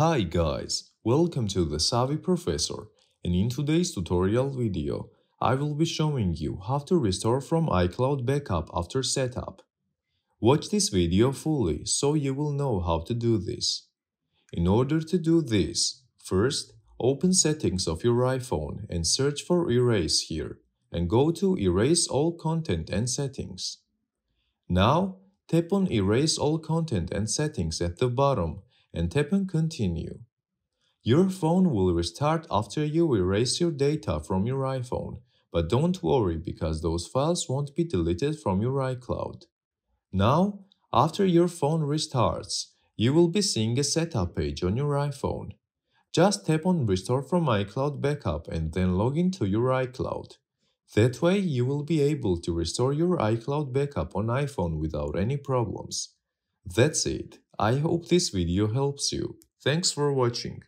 Hi guys, welcome to the Savvy Professor and in today's tutorial video, I will be showing you how to restore from iCloud backup after setup. Watch this video fully so you will know how to do this. In order to do this, first open settings of your iPhone and search for erase here and go to erase all content and settings. Now tap on erase all content and settings at the bottom and tap on continue. Your phone will restart after you erase your data from your iPhone, but don't worry because those files won't be deleted from your iCloud. Now, after your phone restarts, you will be seeing a setup page on your iPhone. Just tap on Restore from iCloud Backup and then log into your iCloud. That way, you will be able to restore your iCloud backup on iPhone without any problems. That's it. I hope this video helps you. Thanks for watching.